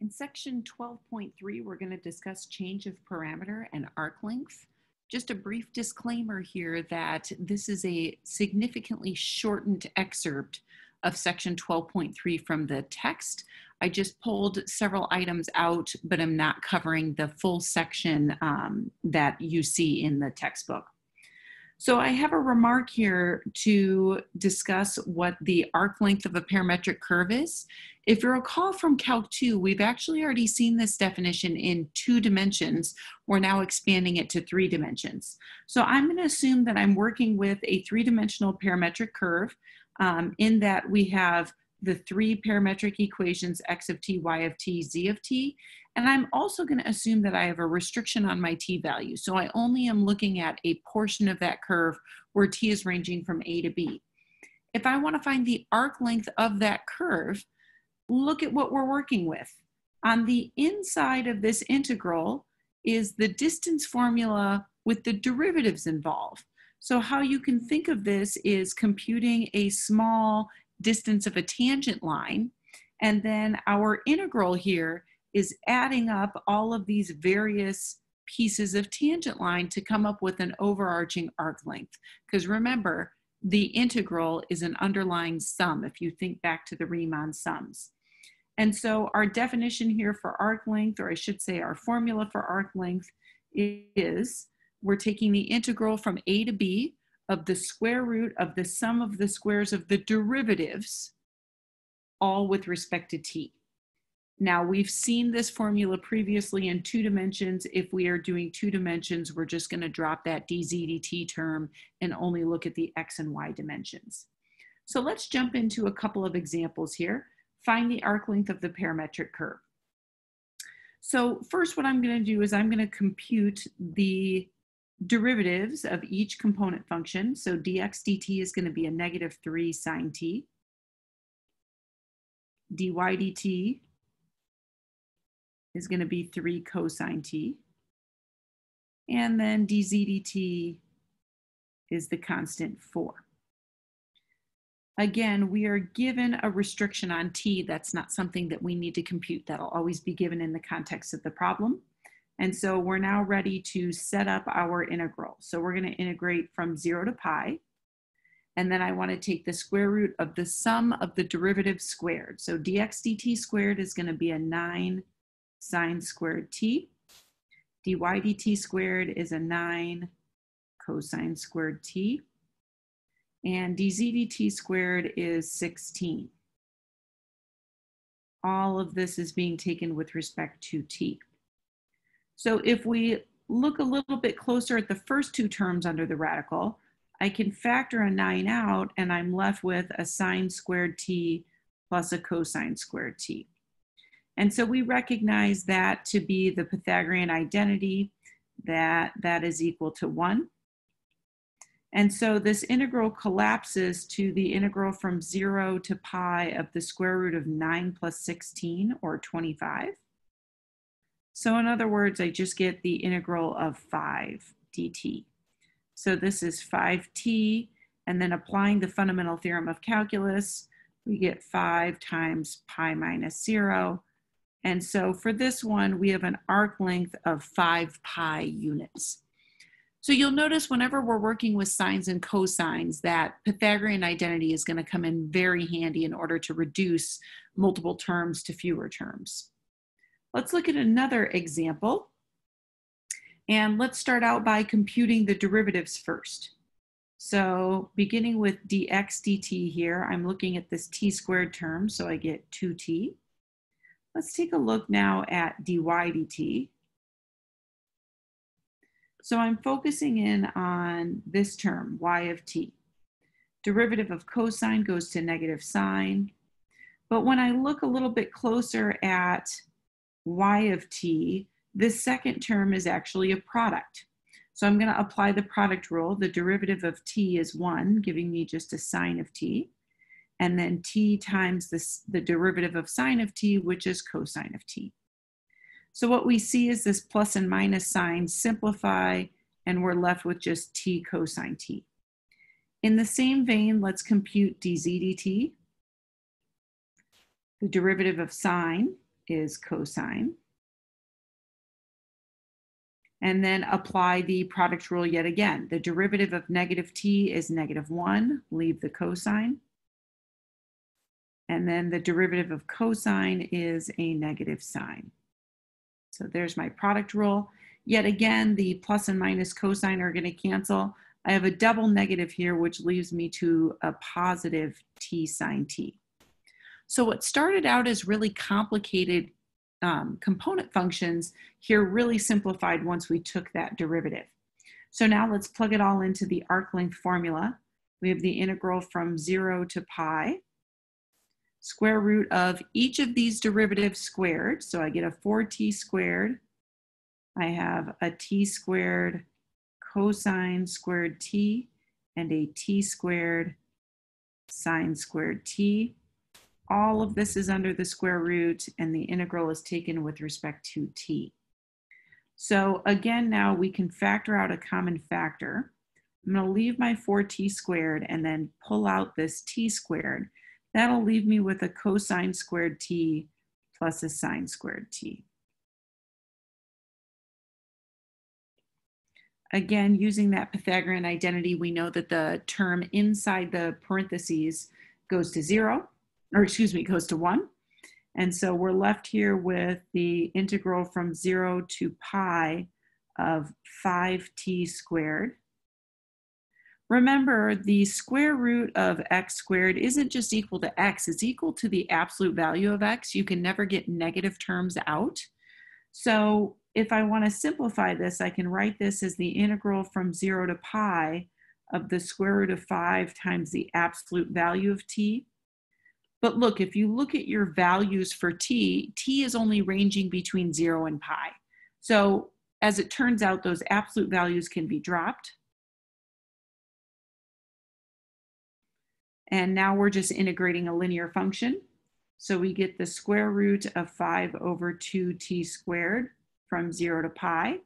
In section 12.3, we're going to discuss change of parameter and arc length. Just a brief disclaimer here that this is a significantly shortened excerpt of section 12.3 from the text. I just pulled several items out, but I'm not covering the full section um, that you see in the textbook. So I have a remark here to discuss what the arc length of a parametric curve is. If you recall from Calc 2, we've actually already seen this definition in two dimensions. We're now expanding it to three dimensions. So I'm going to assume that I'm working with a three-dimensional parametric curve um, in that we have the three parametric equations x of t, y of t, z of t, and I'm also going to assume that I have a restriction on my t value. So I only am looking at a portion of that curve where t is ranging from a to b. If I want to find the arc length of that curve, look at what we're working with. On the inside of this integral is the distance formula with the derivatives involved. So how you can think of this is computing a small distance of a tangent line, and then our integral here is adding up all of these various pieces of tangent line to come up with an overarching arc length. Because remember, the integral is an underlying sum if you think back to the Riemann sums. And so our definition here for arc length, or I should say our formula for arc length is we're taking the integral from a to b of the square root of the sum of the squares of the derivatives, all with respect to t. Now we've seen this formula previously in two dimensions. If we are doing two dimensions, we're just gonna drop that dz dt term and only look at the x and y dimensions. So let's jump into a couple of examples here. Find the arc length of the parametric curve. So first what I'm gonna do is I'm gonna compute the derivatives of each component function. So dx dt is gonna be a negative three sine t. dy dt is going to be 3 cosine t. And then dz dt is the constant 4. Again, we are given a restriction on t. That's not something that we need to compute. That'll always be given in the context of the problem. And so we're now ready to set up our integral. So we're going to integrate from 0 to pi. And then I want to take the square root of the sum of the derivative squared. So dx dt squared is going to be a 9 sine squared t. dy dt squared is a 9 cosine squared t. And dz dt squared is 16. All of this is being taken with respect to t. So if we look a little bit closer at the first two terms under the radical, I can factor a 9 out and I'm left with a sine squared t plus a cosine squared t. And so we recognize that to be the Pythagorean identity, that that is equal to one. And so this integral collapses to the integral from zero to pi of the square root of nine plus 16 or 25. So in other words, I just get the integral of five dt. So this is 5t, and then applying the fundamental theorem of calculus, we get 5 times pi minus 0, and so for this one, we have an arc length of five pi units. So you'll notice whenever we're working with sines and cosines that Pythagorean identity is gonna come in very handy in order to reduce multiple terms to fewer terms. Let's look at another example. And let's start out by computing the derivatives first. So beginning with dx dt here, I'm looking at this t squared term, so I get 2t. Let's take a look now at dy dt. So I'm focusing in on this term, y of t. Derivative of cosine goes to negative sine. But when I look a little bit closer at y of t, this second term is actually a product. So I'm going to apply the product rule. The derivative of t is 1, giving me just a sine of t and then t times this, the derivative of sine of t, which is cosine of t. So what we see is this plus and minus signs simplify, and we're left with just t cosine t. In the same vein, let's compute dz dt. The derivative of sine is cosine. And then apply the product rule yet again. The derivative of negative t is negative 1, leave the cosine. And then the derivative of cosine is a negative sine. So there's my product rule. Yet again, the plus and minus cosine are going to cancel. I have a double negative here, which leaves me to a positive t sine t. So what started out as really complicated um, component functions here really simplified once we took that derivative. So now let's plug it all into the arc length formula. We have the integral from 0 to pi, square root of each of these derivatives squared. So I get a 4t squared. I have a t squared cosine squared t and a t squared sine squared t all of this is under the square root and the integral is taken with respect to t. So again, now we can factor out a common factor. I'm gonna leave my 4t squared and then pull out this t squared. That'll leave me with a cosine squared t plus a sine squared t. Again, using that Pythagorean identity, we know that the term inside the parentheses goes to zero or excuse me, goes to one. And so we're left here with the integral from zero to pi of 5t squared. Remember, the square root of x squared isn't just equal to x, it's equal to the absolute value of x. You can never get negative terms out. So if I want to simplify this, I can write this as the integral from 0 to pi of the square root of 5 times the absolute value of t but look, if you look at your values for t, t is only ranging between 0 and pi. So as it turns out, those absolute values can be dropped. And now we're just integrating a linear function. So we get the square root of 5 over 2t squared from 0 to pi.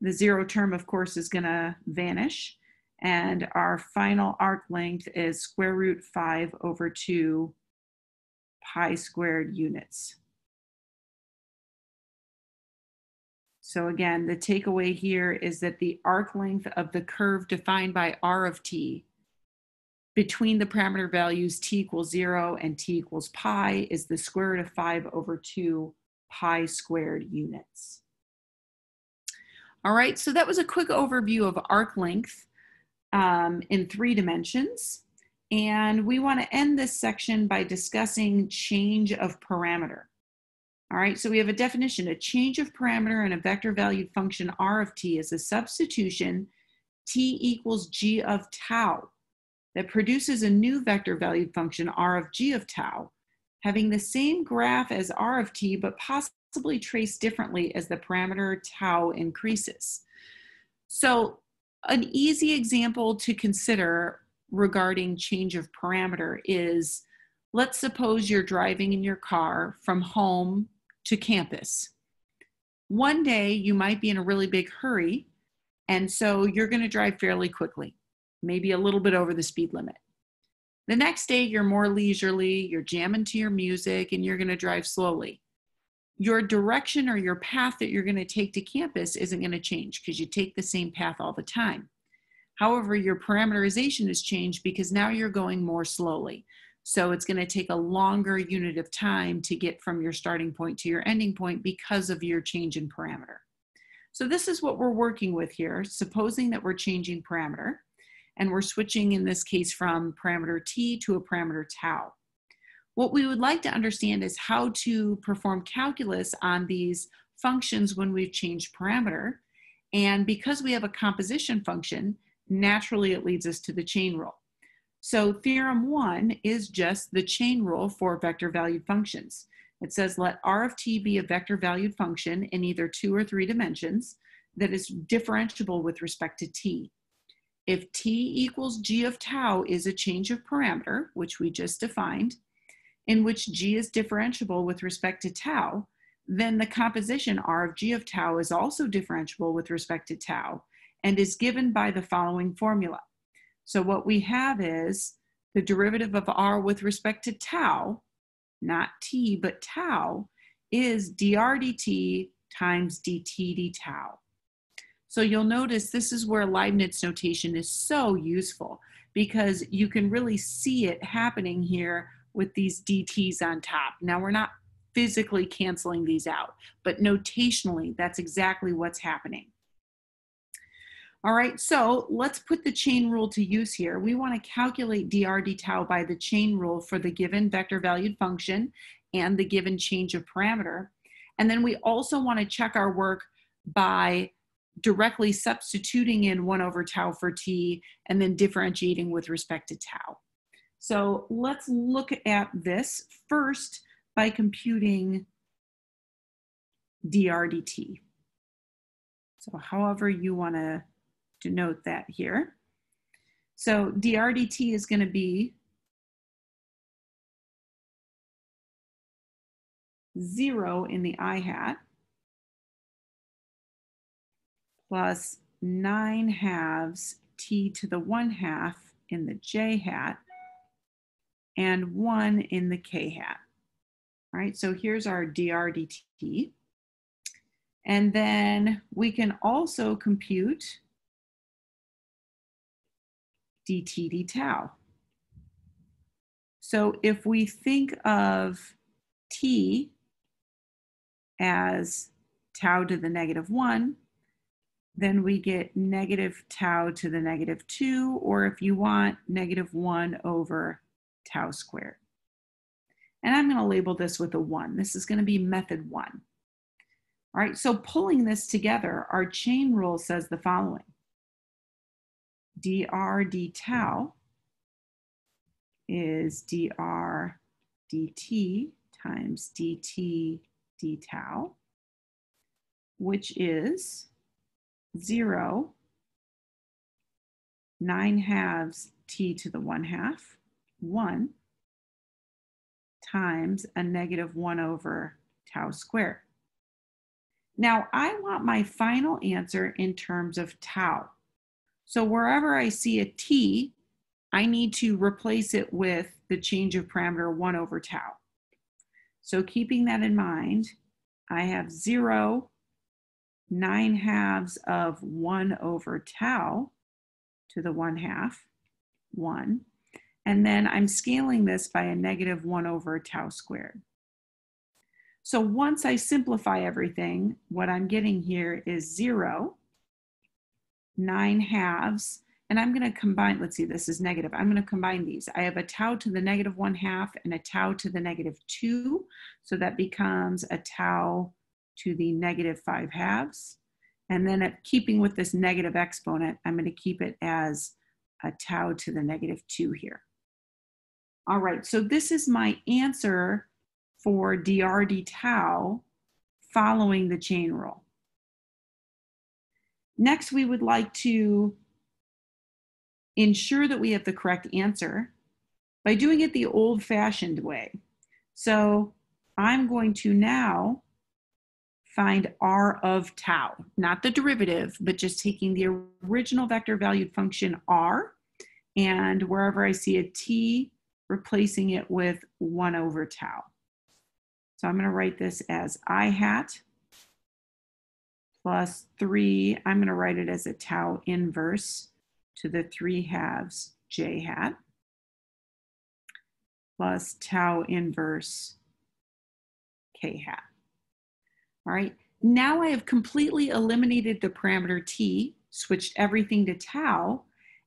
The 0 term, of course, is going to vanish. And our final arc length is square root 5 over 2 pi squared units. So again, the takeaway here is that the arc length of the curve defined by r of t between the parameter values t equals 0 and t equals pi is the square root of 5 over 2 pi squared units. All right, so that was a quick overview of arc length um, in three dimensions. And we want to end this section by discussing change of parameter. All right, so we have a definition. A change of parameter in a vector valued function r of t is a substitution t equals g of tau that produces a new vector valued function r of g of tau, having the same graph as r of t, but possibly traced differently as the parameter tau increases. So an easy example to consider regarding change of parameter is let's suppose you're driving in your car from home to campus. One day you might be in a really big hurry, and so you're going to drive fairly quickly, maybe a little bit over the speed limit. The next day you're more leisurely, you're jamming to your music, and you're going to drive slowly. Your direction or your path that you're going to take to campus isn't going to change because you take the same path all the time. However, your parameterization has changed because now you're going more slowly. So it's going to take a longer unit of time to get from your starting point to your ending point because of your change in parameter. So this is what we're working with here, supposing that we're changing parameter and we're switching in this case from parameter t to a parameter tau. What we would like to understand is how to perform calculus on these functions when we've changed parameter. And because we have a composition function, naturally it leads us to the chain rule. So theorem one is just the chain rule for vector valued functions. It says let R of t be a vector valued function in either two or three dimensions that is differentiable with respect to t. If t equals g of tau is a change of parameter, which we just defined, in which g is differentiable with respect to tau, then the composition r of g of tau is also differentiable with respect to tau, and is given by the following formula. So what we have is the derivative of r with respect to tau, not t, but tau, is dr dt times dt d tau. So you'll notice this is where Leibniz notation is so useful because you can really see it happening here with these dt's on top. Now we're not physically canceling these out, but notationally, that's exactly what's happening. All right, so let's put the chain rule to use here. We want to calculate dr d tau by the chain rule for the given vector valued function and the given change of parameter. And then we also want to check our work by directly substituting in 1 over tau for t and then differentiating with respect to tau. So let's look at this first by computing dr dt. So however you want to denote that here. So dr dt is going to be 0 in the i plus 9 halves t to the 1 half in the j hat and 1 in the k hat. All right, so here's our dr dt. And then we can also compute dt d tau. So if we think of t as tau to the negative 1, then we get negative tau to the negative 2, or if you want, negative 1 over tau squared. And I'm going to label this with a 1. This is going to be method 1. All right, so pulling this together, our chain rule says the following. dr d tau is dr dt times dt d tau, which is 0, 9 halves t to the 1 half, 1, times a negative 1 over tau squared. Now, I want my final answer in terms of tau. So wherever I see a t, I need to replace it with the change of parameter 1 over tau. So keeping that in mind, I have 0 9 halves of 1 over tau to the 1 half, 1. And then I'm scaling this by a negative 1 over tau squared. So once I simplify everything, what I'm getting here is 0, 9 halves, and I'm going to combine, let's see, this is negative. I'm going to combine these. I have a tau to the negative 1 half and a tau to the negative 2. So that becomes a tau to the negative 5 halves. And then at keeping with this negative exponent, I'm going to keep it as a tau to the negative 2 here. All right, so this is my answer for dr d tau following the chain rule. Next, we would like to ensure that we have the correct answer by doing it the old fashioned way. So I'm going to now find r of tau, not the derivative, but just taking the original vector valued function r, and wherever I see a t, replacing it with 1 over tau. So I'm going to write this as i hat plus 3. I'm going to write it as a tau inverse to the 3 halves j hat plus tau inverse k hat. All right, now I have completely eliminated the parameter t, switched everything to tau,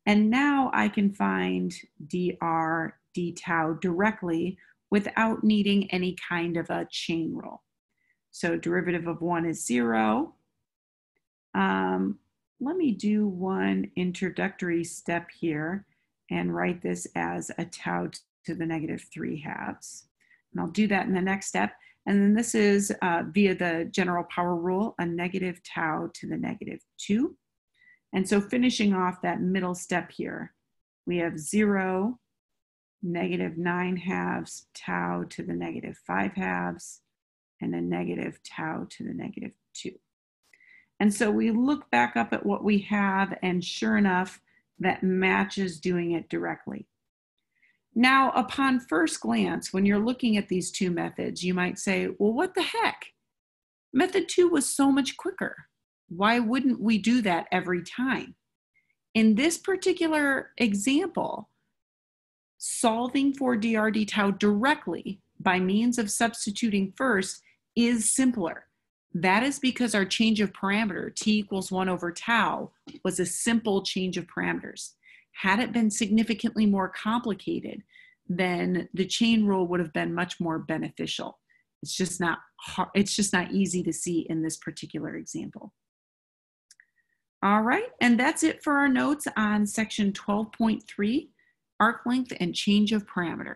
and now I can find dr d tau directly without needing any kind of a chain rule. So derivative of one is zero. Um, let me do one introductory step here and write this as a tau to the negative three halves. And I'll do that in the next step. And then this is uh, via the general power rule, a negative tau to the negative 2. And so finishing off that middle step here, we have 0, negative 9 halves tau to the negative 5 halves, and a negative tau to the negative 2. And so we look back up at what we have, and sure enough, that matches doing it directly. Now, upon first glance, when you're looking at these two methods, you might say, well, what the heck? Method two was so much quicker. Why wouldn't we do that every time? In this particular example, solving for drd tau directly by means of substituting first is simpler. That is because our change of parameter, t equals 1 over tau, was a simple change of parameters. Had it been significantly more complicated, then the chain rule would have been much more beneficial. It's just not hard, it's just not easy to see in this particular example. All right, and that's it for our notes on section 12.3, arc length and change of parameter.